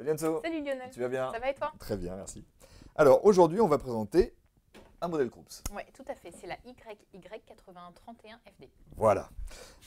Salut Anso. Salut Lionel. Tu vas bien Ça va et toi? Très bien, merci. Alors aujourd'hui, on va présenter un modèle Krups. Oui, tout à fait. C'est la YY8131FD. Voilà.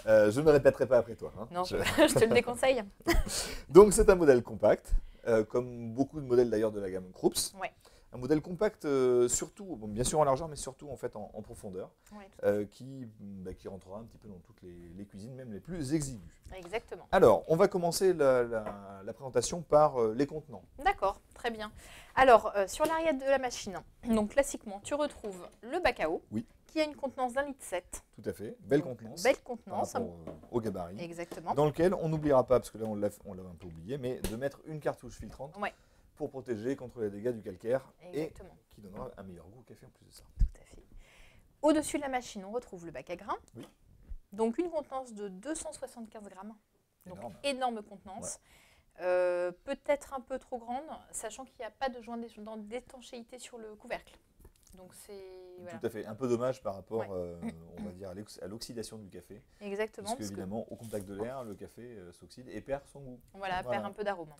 Euh, je ne me répéterai pas après toi. hein. Non, Je- je te le déconseille. Donc c'est un modèle compact, euh, comme beaucoup de modèles d'ailleurs de la gamme Krups. Ouais. Un modèle compact, euh, surtout, bon, bien sûr en largeur, mais surtout en fait en, en profondeur, Ouais, euh, qui, bah, qui rentrera un petit peu dans toutes les, les cuisines, même les plus exiguës. Exactement. Alors, on va commencer la, la- la présentation par euh, les contenants. D'accord, très bien. Alors, sur l'arrière de la machine, donc classiquement, tu retrouves le bac à eau, Oui. qui a une contenance d'un litre 7. Tout à fait. Belle contenance Belle par contenance. rapport au gabarit. Exactement. Dans lequel on n'oubliera pas, parce que là on l'a on l'a un peu oublié, mais de mettre une cartouche filtrante Ouais. Pour protéger contre les dégâts du calcaire et Exactement. qui donnera un meilleur goût au café en plus de ça. Tout à fait. Au-dessus de la machine, on retrouve le bac à grains. Oui. Donc une contenance de 275 grammes. Donc Énorme. énorme contenance. Euh, Peut-être un peu trop grande, sachant qu'il n'y a pas de joint d'étanchéité sur le couvercle. Donc c'est voilà. Tout à fait. Un peu dommage par rapport, Ouais. euh, on va dire, à l'ox- à l'oxydation du café. exactement. Puisque parce que- évidemment, au contact de l'air, le café euh, s'oxyde et perd son goût. Voilà, Voilà. perd un peu d'arôme.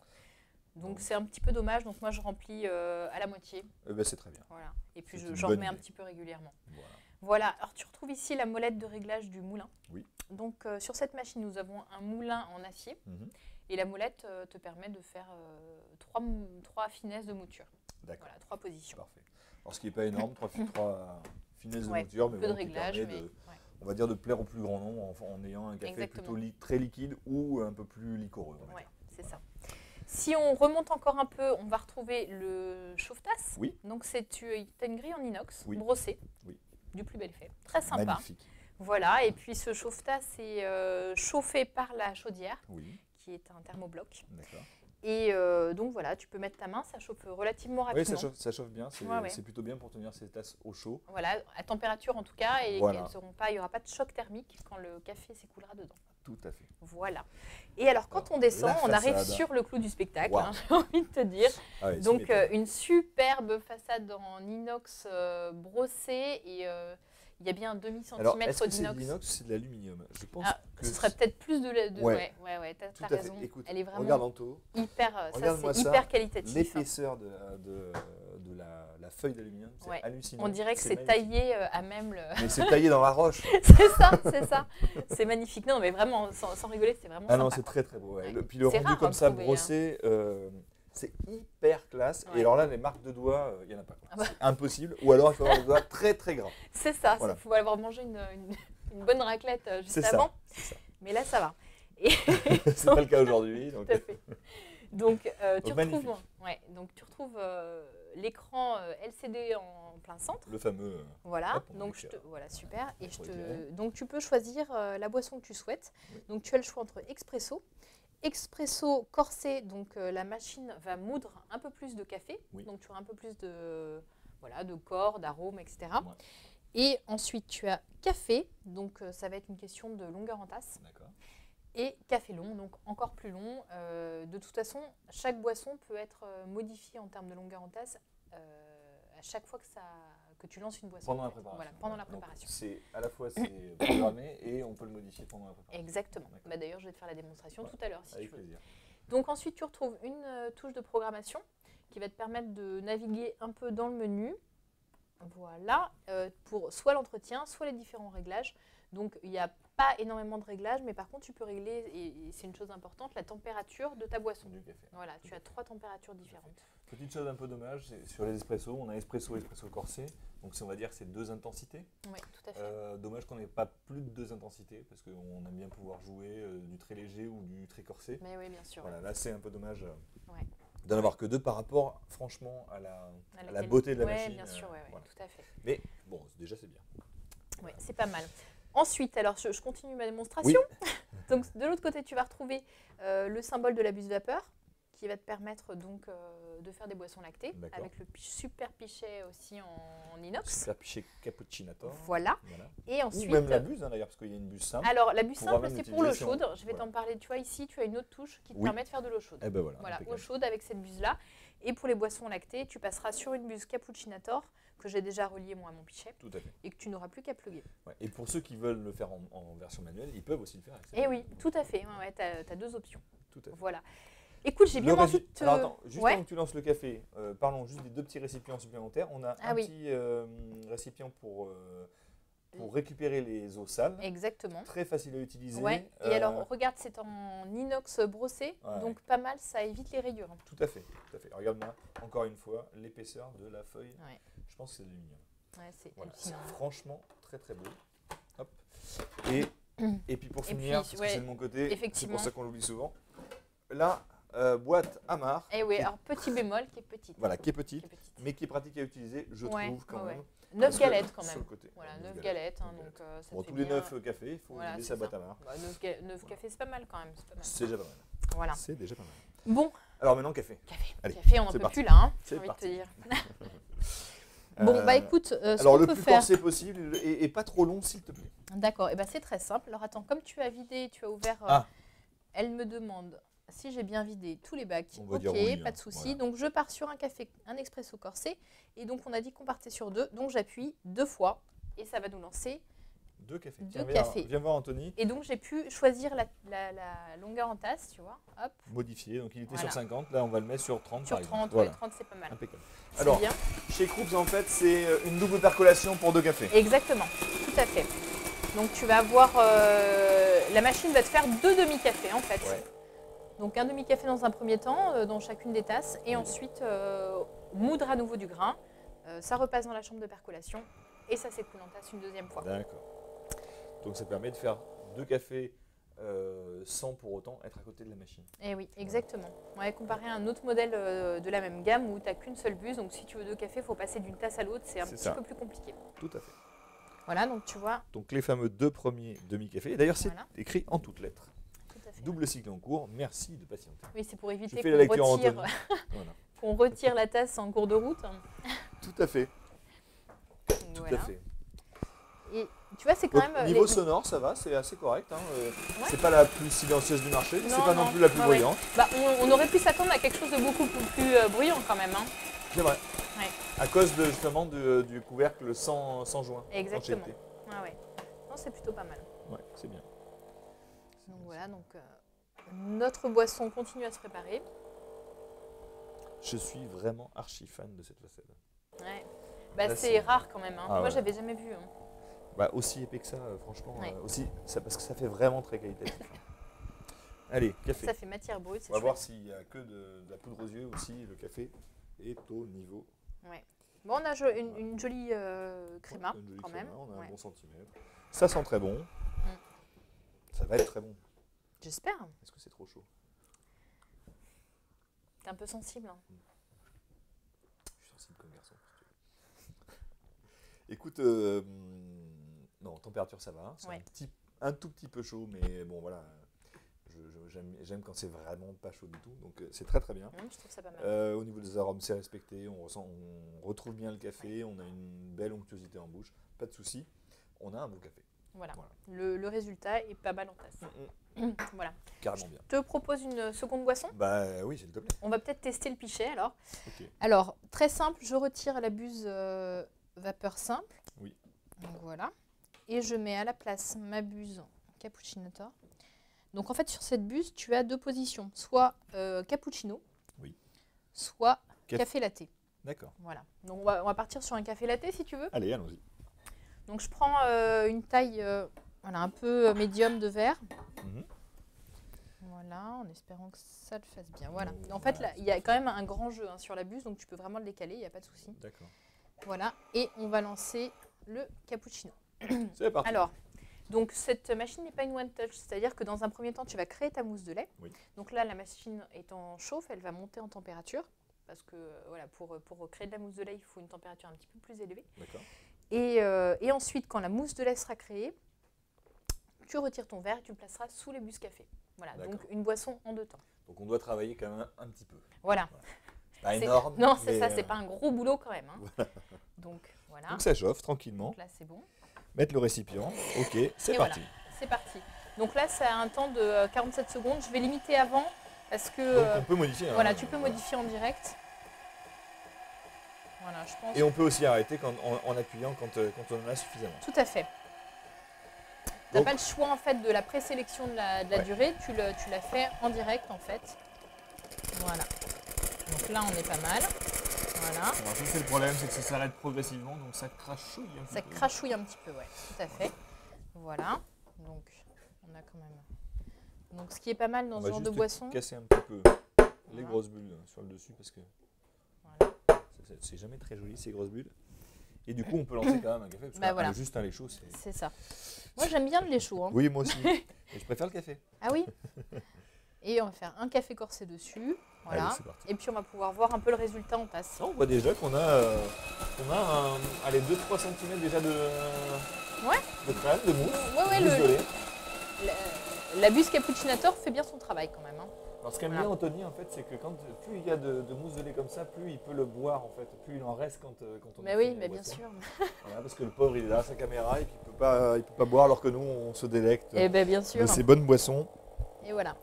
Donc c'est un petit peu dommage. Donc moi je remplis euh, à la moitié. Eh ben, c'est très bien. Voilà. Et puis je- j'en remets un petit peu régulièrement. Voilà. Voilà. Alors tu retrouves ici la molette de réglage du moulin. Oui. Donc euh, sur cette machine nous avons un moulin en acier. Mhm. Et la molette euh, te permet de faire euh, trois, trois finesses de mouture. D'accord. Voilà, trois positions. Parfait. Alors, ce qui n'est pas énorme, trois, trois finesses de mouture, mais Un peu de bon, qui réglage, mais de- ouais. on va dire de plaire au plus grand nombre en, en ayant un café Exactement. plutôt li- très liquide ou un peu plus liquoreux. dire. c'est ça. Si on remonte encore un peu, on va retrouver le chauffe-tasse. Oui. Donc c'est tu as une grille en inox Oui. brossée. Oui. Du plus bel fait. Très sympa. Magnifique. Voilà, et puis ce chauffe-tasse est euh, chauffé par la chaudière, Oui, qui est un thermobloc. d'accord. Et euh, donc voilà, tu peux mettre ta main, ça chauffe relativement Oui, rapidement. ça chauffe, ça chauffe bien. C'est Ouais, ouais. c'est plutôt bien pour tenir ces tasses au chaud. Voilà, à température en tout cas, et Voilà. il n'y aura pas de choc thermique quand le café s'écoulera dedans. Tout à fait. Voilà. Et alors quand on descend, on arrive sur le clou du spectacle, hein, j'ai envie de te dire. Ah Donc euh, une superbe façade en inox euh, brossée et euh, il y a bien un demi Alors, est-ce centimètre que c'est de d'inox. l'inox ou c'est de l'aluminium? Je pense Ah, que ce serait peut-être plus de, la- de Ouais. ouais, ouais, ouais, t'as raison. Écoute, Elle est vraiment regarde Anto, hyper, euh, ça c'est hyper qualitatif. hein. l'épaisseur de, de, de la, la feuille d'aluminium, c'est Ouais. hallucinant. On dirait que c'est taillé euh, à même le. Mais c'est taillé dans la roche. c'est ça, c'est ça. C'est magnifique. Non, mais vraiment, sans, sans rigoler, c'est vraiment Ah non, c'est très très beau. ouais. Le- puis le rendu rare, comme hein, ça, trouver, brossé, euh, c'est hyper classe. Ouais. Et alors là, les marques de doigts, euh, il n'y en a pas. Ah bah. C'est impossible. Ou alors, il faut avoir des doigts très très gras. C'est ça. Il Voilà. faut avoir mangé une, une- une bonne raclette euh, juste ça, avant. c'est ça. Mais là, ça va. c'est pas le cas aujourd'hui. donc- Tout à fait. Donc, euh, tu Donc, retrouves, magnifique. ouais, donc tu retrouves euh, l'écran euh, LCD en plein centre. Le fameux. euh, Voilà, Hop, donc je te, voilà super. Et je te, donc tu peux choisir euh, la boisson que tu souhaites. Oui. Donc tu as le choix entre expresso, expresso corsé. Donc euh, la machine va moudre un peu plus de café. Oui. Donc tu auras un peu plus de voilà de corps, d'arômes, etc. Ouais. Et ensuite tu as café. Donc euh, ça va être une question de longueur en tasse et café long, donc encore plus long. Euh, de toute façon, chaque boisson peut être modifiée en termes de longueur en tasse à chaque fois que, ça, que tu lances une boisson. Pendant en la préparation. Voilà, pendant la préparation. C'est à la fois c'est programmé et on peut le modifier pendant la préparation. Exactement. Bah, D'ailleurs, je vais te faire la démonstration Ouais, tout à l'heure si Avec tu veux. plaisir. Donc ensuite, tu retrouves une euh, touche de programmation qui va te permettre de naviguer un peu dans le menu. Voilà, euh, pour soit l'entretien, soit les différents réglages. Donc il n'y a pas énormément de réglages, mais par contre, tu peux régler, et, et c'est une chose importante, la température de ta boisson. Du café. Voilà, tu as trois températures différentes. Petite chose un peu dommage, c'est sur les espressos, on a espresso et espresso corsé. Donc on va dire que c'est deux intensités. Oui, tout à fait. Euh, dommage qu'on n'ait pas plus de deux intensités parce qu'on aime bien pouvoir jouer euh, du très léger ou du très corsé. Mais oui, bien sûr. Voilà, là c'est un peu dommage euh, Ouais. d'en avoir que deux par rapport franchement à la, À à la laquelle- beauté de la ouais, machine. bien sûr, voilà. tout à fait. Mais bon, déjà c'est bien. Ouais, c'est pas mal. Ensuite, alors je, je continue ma démonstration. donc de l'autre côté, tu vas retrouver le symbole de la buse vapeur qui va te permettre donc euh, de faire des boissons lactées avec le super pichet aussi en, en inox. Super piché cappuccinator. Voilà. Voilà. Et Ou ensuite, même la buse hein, d'ailleurs, parce qu'il y a une buse simple. alors la buse simple, c'est pour l'eau chaude. Je vais voilà. t'en parler. Tu vois ici, tu as une autre touche qui te Oui. permet de faire de l'eau chaude. Eh ben voilà. Voilà, eau chaude avec cette buse-là. Et pour les boissons lactées, tu passeras sur une buse cappuccinator que j'ai déjà reliée moi à mon pichet Tout à fait. et que tu n'auras plus qu'à plugger. Ouais. Et pour ceux qui veulent le faire en, en version manuelle, ils peuvent aussi le faire. Et oui, tout à fait. Ouais, ouais, tu as, deux options. Tout à fait. Voilà. Écoute, j'ai bien envie de te... Alors attends, juste Ouais. avant que tu lances le café, euh, parlons juste des deux petits récipients supplémentaires. On a Ah un oui. petit euh, récipient pour, euh, pour récupérer les eaux sales. Exactement. Très facile à utiliser. Ouais. Et alors, regarde, c'est en inox brossé, Ouais. donc pas mal, ça évite les rayures. Tout à fait, tout à fait. Regarde-moi, encore une fois, l'épaisseur de la feuille. Je pense que c'est de l'aluminium. Ouais, c'est Voilà, franchement très très beau. Hop. Et, et puis pour finir, puis, parce ouais, que c'est de mon côté, c'est pour ça qu'on l'oublie souvent. Là, euh, boîte Amar, Eh oui, alors petit bémol qui est petite. voilà, qui est petite, Qui est petite. mais qui est pratique à utiliser, je Ouais, trouve quand ouais, même. 9 Parce que- galettes quand sur même. le côté. Voilà, Ouais, 9 neuf galettes, hein, donc euh, ça Bon, tous les bien. 9 cafés, il faut Voilà, sa boîte. Amar. Bah, 9, cafés, c'est pas mal quand même. C'est déjà pas mal. Voilà. C'est déjà pas mal. Bon, Alors maintenant, café. café. Allez, café, on n'en peut parti. plus là, hein, j'ai envie de te dire. Bon, Euh, bah écoute, euh, ce Alors le peut plus faire. corsé possible et, et pas trop long, s'il te plaît. D'accord, et ben c'est très simple. Alors attends, comme tu as vidé, tu as ouvert, euh, Ah. elle me demande si j'ai bien vidé tous les bacs. On ok, dire oui, pas hein, de souci. voilà. Donc je pars sur un café, un expresso corsé. Et donc on a dit qu'on partait sur deux. Donc j'appuie deux fois et ça va nous lancer. Deux cafés. Deux viens, cafés. Viens voir Anthony. Et donc j'ai pu choisir la, la- la longueur en tasse, tu vois. Hop, Modifié. Donc il était Voilà. sur 50. Là, on va le mettre sur 30. sur par 30. exemple. ouais, Voilà. 30 c'est pas mal. Impeccable. Alors, bien. chez Krups, en fait, c'est euh, une double percolation pour deux cafés. Exactement, tout à fait. Donc tu vas avoir, euh, la machine va te faire deux demi-cafés en fait. Ouais. Donc un demi-café dans un premier temps, euh, dans chacune des tasses, et ensuite euh, moudre à nouveau du grain. Euh, ça repasse dans la chambre de percolation et ça s'écoule en tasse une deuxième fois. D'accord. Donc ça permet de faire deux cafés euh, sans pour autant être à côté de la machine. Et oui, exactement. Ouais, comparé à un autre modèle euh, de la même gamme où tu n'as qu'une seule buse, donc si tu veux deux cafés, il faut passer d'une tasse à l'autre, c'est un petit ça. peu plus compliqué. Tout à fait. Voilà, donc tu vois, Donc les fameux deux premiers demi-cafés. Et D'ailleurs, c'est Voilà. écrit en toutes lettres. Double cycle en cours. Merci de patienter. Oui, c'est pour éviter qu'on retire. Voilà. qu'on retire la tasse en cours de route. Tout à fait. Tout Voilà. à fait. Et tu vois, c'est quand même. euh, niveau les- sonore, ça va, c'est assez correct. hein, euh, Ouais. C'est pas la plus silencieuse du marché, mais c'est pas non non. plus la plus ouais. bruyante. Bah, on, on aurait pu s'attendre à quelque chose de beaucoup plus, euh, bruyant quand même. hein. C'est vrai. Ouais. À cause de, justement du couvercle sans, sans joint. Exactement. Ah c'est plutôt pas mal. Ouais, c'est bien. Donc voilà, donc euh, notre boisson continue à se préparer. Je suis vraiment archi fan de cette façade. Ouais. Bah, c'est rare quand même. hein. Ah Moi, ouais. j'avais jamais vu. hein. Bah, aussi épais que ça, euh, franchement. Ouais. euh, aussi, ça, parce que ça fait vraiment très qualitatif. hein. Allez, café. Ça fait matière brute, On va voir s'il y a que de, de la poudre aux yeux aussi. Le café est au niveau. Bon, on a une, une jolie euh, créma Ouais, une jolie quand créma, même. On a Ouais. Un bon centimètre. Ça sent très bon. Ça va être très bon. J'espère. Est-ce que c'est trop chaud? T'es un peu sensible. hein. Je suis sensible comme garçon. Écoute, euh, non, température ça va. C'est Ouais. un, petit, un tout petit peu chaud, mais bon voilà. J'aime quand c'est vraiment pas chaud du tout. Donc euh, c'est très très bien. Je trouve ça pas mal. Euh, au niveau des arômes, c'est respecté. On, ressent, on retrouve bien le café. On a une belle onctuosité en bouche. Pas de souci. On a un bon café. Voilà. voilà. Le, le résultat est pas mal en tasse. voilà. Carrément bien. Je te propose une seconde boisson. Bah oui, s'il te plaît. On va peut-être tester le pichet alors. Alors, très simple, je retire la buse euh, vapeur simple. Oui. Donc voilà. Et je mets à la place ma buse cappuccinator. Donc en fait, sur cette buse, tu as deux positions. Soit euh, cappuccino, Oui. soit Caf- café latte. D'accord. Voilà. Donc on va, on va partir sur un café latte si tu veux. Allez, allons-y. Donc je prends euh, une taille euh, voilà, un peu euh, médium de verre. Mhm. Voilà, en espérant que ça le fasse bien. Voilà. En fait, là, il y a quand même un grand jeu hein, sur la buse, donc tu peux vraiment le décaler, il n'y a pas de souci. D'accord. Voilà, et on va lancer le cappuccino. C'est parti. Alors, donc cette machine n'est pas une one touch, c'est-à-dire que dans un premier temps, tu vas créer ta mousse de lait. Oui. Donc là, la machine étant chauffe, elle va monter en température, parce que voilà, pour, pour créer de la mousse de lait, il faut une température un petit peu plus élevée. D'accord. Et, euh, et ensuite, quand la mousse de lait sera créée, tu retires ton verre et tu le placeras sous les bus café. Voilà, donc une boisson en deux temps. Donc on doit travailler quand même un, un petit peu. Voilà. Pas C'est- énorme. Non, c'est ça, c'est euh, pas un gros boulot quand même. hein. Donc voilà. Donc ça chauffe tranquillement. Donc là, c'est bon. Mettre le récipient. Ok, c'est parti. C'est parti. Donc là, ça a un temps de euh, 47 secondes. Je vais limiter avant parce que Donc euh, on peut modifier. hein. voilà, tu peux modifier en direct. Voilà, je pense. Et on peut aussi arrêter quand- en, en appuyant quand, euh, quand on en a suffisamment. Tout à fait. Tu n'as pas le choix en fait de la présélection de la, de la Ouais. durée. Tu, le, tu la fais en direct en fait. Voilà. Donc là, on est pas mal. Voilà. Alors c'est le problème, c'est que ça s'arrête progressivement, donc ça crachouille un petit Ça peu. crachouille un petit peu, ouais, tout à fait. Voilà. Donc, on a quand même. Donc, ce qui est pas mal dans On ce genre de boisson. casser un petit peu les Voilà. grosses bulles sur le dessus parce que c'est jamais très joli ces grosses bulles. Et du coup, on peut lancer quand même un café parce Bah que voilà. juste un lait chaud, c'est. C'est ça. Moi, j'aime bien le lait chaud. hein. Oui, moi aussi. Et je préfère le café. Ah oui Et on va faire un café corsé dessus. Voilà. Allez, c'est parti. Et puis, on va pouvoir voir un peu le résultat en tasse. On voit déjà qu'on a, euh, qu'on a un, allez, 2-3 cm déjà de, Ouais. de crème, de mousse. Ouais, ouais, le- lait. La, la bus cappuccinator fait bien son travail quand même. hein. Alors, ce qu'aime bien Anthony, en fait, c'est que quand plus il y a de, de mousse de lait comme ça, plus il peut le boire, en fait. Plus il en reste quand, euh, quand on Mais oui, mais bien sûr. Voilà, parce que le pauvre, il est derrière sa caméra et puis il peut pas, il peut pas boire alors que nous, on se délecte Eh bien, bien de sûr. ces bonnes boissons. Et voilà.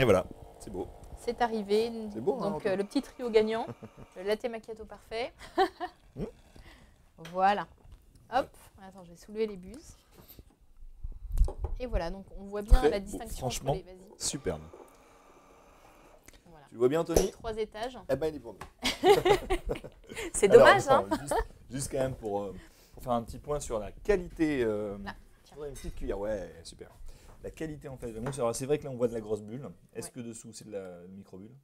Et voilà, c'est beau. C'est arrivé. C'est beau, hein, Donc, euh, le petit trio gagnant. le latte macchiato parfait. Hmm. Voilà. Hop. Attends, je vais soulever les buses. Et voilà, donc on voit bien Très la beau. distinction Franchement. entre les. Vas-y. Superbe. Tu le vois bien, Anthony Trois étages. Eh ben, il est pour nous. C'est Alors, dommage, hein juste, juste quand même pour, euh, pour faire un petit point sur la qualité. euh, Là, une petite cuillère, ouais, super. La qualité en fait de la mousse. Alors c'est vrai que là on voit de la grosse bulle. Est-ce Ouais. que dessous c'est de la micro-bulle?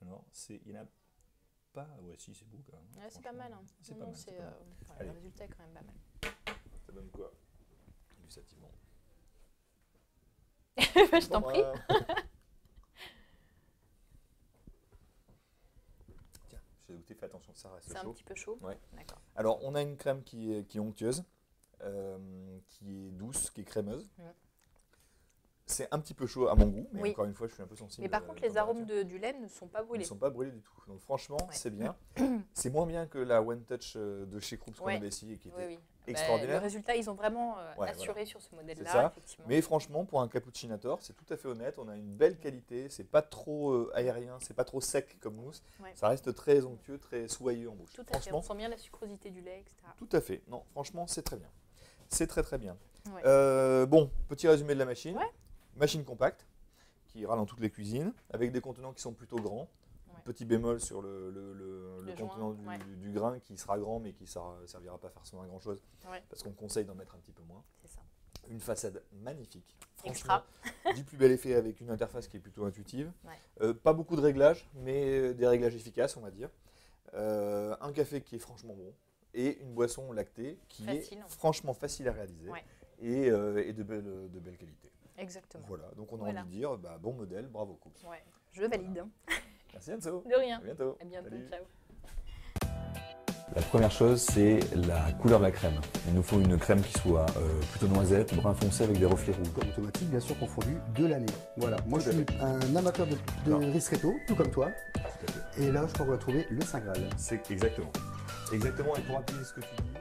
Alors c'est, il n'y en a pas. Ouais, si c'est beau quand même. Ouais, c'est pas mal. hein. C'est Non, pas non, mal. pas euh, mal. le résultat est quand même pas mal. Ça donne quoi? Gustativement. je t'en prie. Tiens, j'ai goûté, fais attention, ça reste C'est un petit peu chaud. Ouais. D'accord. Alors, on a une crème qui est, qui est onctueuse, euh, qui est douce, qui est crémeuse. C'est un petit peu chaud à mon goût, mais Oui. encore une fois, je suis un peu sensible. Mais par contre, les arômes de, du lait ne sont pas Ils brûlés. ne sont pas brûlés du tout. Donc franchement, Ouais. c'est bien. c'est moins bien que la One Touch euh, de chez Krups qu'on Ouais. avait essayé, qui était Oui, oui. Bah, extraordinaire. le résultat, ils ont vraiment euh, Ouais, assuré voilà. sur ce modèle-là. Mais franchement, pour un cappuccinator, c'est tout à fait honnête. On a une belle qualité. C'est pas trop euh, aérien, c'est pas trop sec comme mousse. Ouais. Ça reste très onctueux, très soyeux en bouche. Tout à fait. On sent bien la sucrosité du lait, etc. tout à fait. Non, franchement, c'est très bien. C'est très très bien. Ouais. Euh, bon, petit résumé de la machine. Machine compacte qui ira dans toutes les cuisines avec des contenants qui sont plutôt grands. Petit bémol sur le, le- le- le Le joint, contenant du, grain qui sera grand mais qui ne servira pas forcément à grand chose parce qu'on conseille d'en mettre un petit peu moins. C'est ça. Une façade magnifique. Extra. du plus bel effet avec une interface qui est plutôt intuitive. Ouais. Euh, pas beaucoup de réglages, mais euh, des réglages efficaces, on va dire. Euh, un café qui est franchement bon et une boisson lactée qui Facile. est franchement facile à réaliser Ouais. et, euh, et de, belle, de belle qualité. Exactement. Voilà, donc on a Voilà. envie de dire bah, bon modèle, bravo Coops. Ouais. Je valide. Merci Enzo. De rien. À bientôt. À bientôt. Salut. Ciao. La première chose, c'est la couleur de la crème. Il nous faut une crème qui soit euh, plutôt noisette, brun foncé avec des reflets rouges. comme automatique, bien sûr confondu de l'année. Voilà, moi je suis un amateur de, de ristretto, tout comme toi. Et là, je crois qu'on va trouver le Saint Graal. C'est exactement. Exactement, et pour appuyer ce que tu dis,